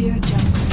Audio Jungle.